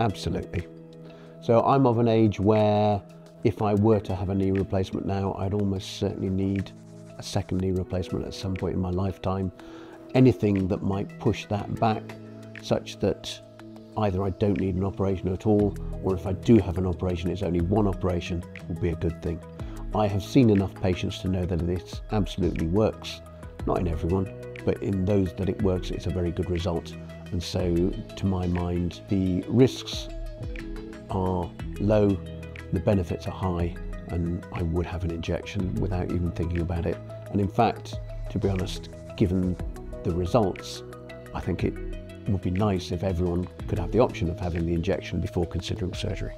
Absolutely. So I'm of an age where if I were to have a knee replacement now, I'd almost certainly need a second knee replacement at some point in my lifetime. Anything that might push that back such that either I don't need an operation at all, or if I do have an operation, it's only one operation, will be a good thing. I have seen enough patients to know that this absolutely works. Not in everyone, but in those that it works, it's a very good result. And so, to my mind, the risks are low, the benefits are high, and I would have an injection without even thinking about it. And in fact, to be honest, given the results, I think it would be nice if everyone could have the option of having the injection before considering surgery.